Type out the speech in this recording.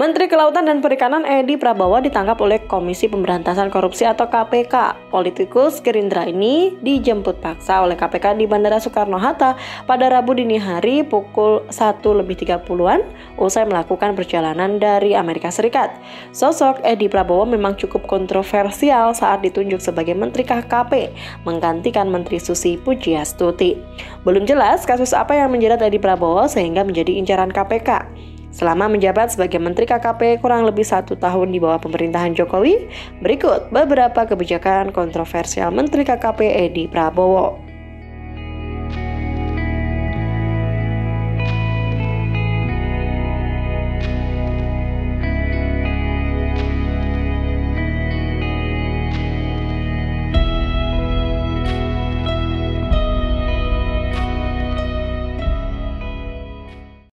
Menteri Kelautan dan Perikanan Edi Prabowo ditangkap oleh Komisi Pemberantasan Korupsi atau KPK. Politikus Gerindra ini dijemput paksa oleh KPK di Bandara Soekarno-Hatta pada Rabu dini hari pukul 1 lebih 30-an usai melakukan perjalanan dari Amerika Serikat. Sosok Edi Prabowo memang cukup kontroversial saat ditunjuk sebagai Menteri KKP, menggantikan Menteri Susi Pujiastuti. Belum jelas kasus apa yang menjerat Edi Prabowo sehingga menjadi incaran KPK. Selama menjabat sebagai Menteri KKP kurang lebih satu tahun di bawah pemerintahan Jokowi, berikut beberapa kebijakan kontroversial Menteri KKP Edi Prabowo.